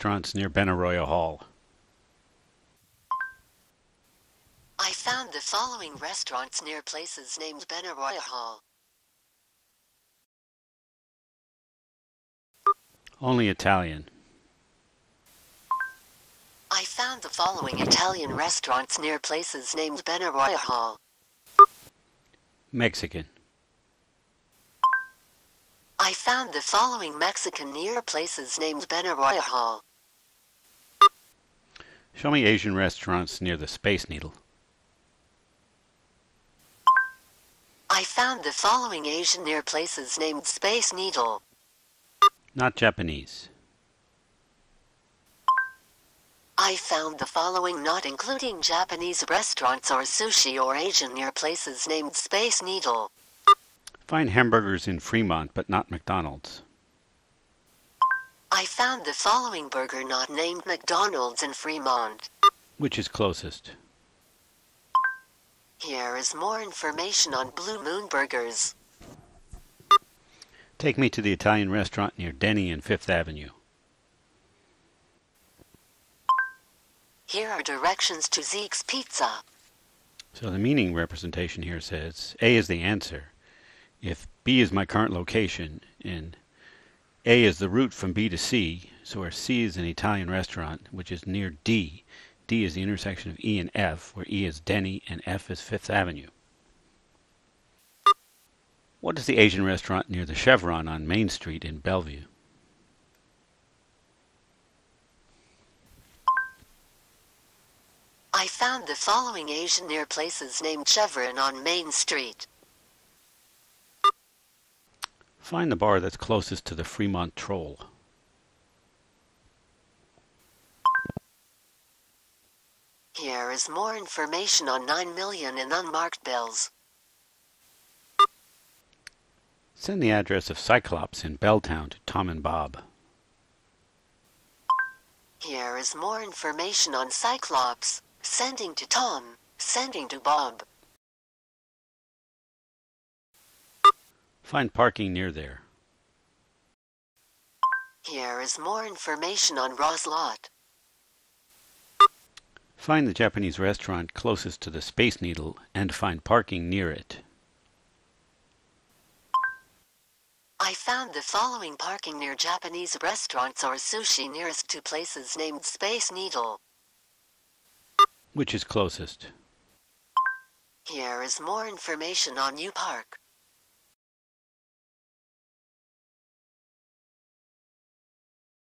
restaurants near Benaroya Hall. I found the following restaurants near places named Benaroya Hall. Only Italian. I found the following Italian restaurants near places named Benaroya Hall. Mexican. I found the following Mexican near places named Benaroya Hall. Show me Asian restaurants near the Space Needle. I found the following Asian near places named Space Needle. Not Japanese. I found the following not including Japanese restaurants or sushi or Asian near places named Space Needle. Find hamburgers in Fremont, but not McDonald's. Found the following burger not named McDonald's in Fremont. Which is closest? Here is more information on Blue Moon Burgers. Take me to the Italian restaurant near Denny and Fifth Avenue. Here are directions to Zeke's Pizza. So the meaning representation here says A is the answer. If B is my current location and A is the route from B to C, so where C is an Italian restaurant, which is near D, D is the intersection of E and F, where E is Denny and F is Fifth Avenue. What is the Asian restaurant near the Chevron on Main Street in Bellevue? I found the following Asian near places named Chevron on Main Street. Find the bar that's closest to the Fremont Troll. Here is more information on 9 million in unmarked bills. Send the address of Cyclops in Belltown to Tom and Bob. Here is more information on Cyclops. Sending to Tom, sending to Bob. Find parking near there. Here is more information on Ross Lot. Find the Japanese restaurant closest to the Space Needle and find parking near it. I found the following parking near Japanese restaurants or sushi nearest to places named Space Needle. Which is closest? Here is more information on U Park.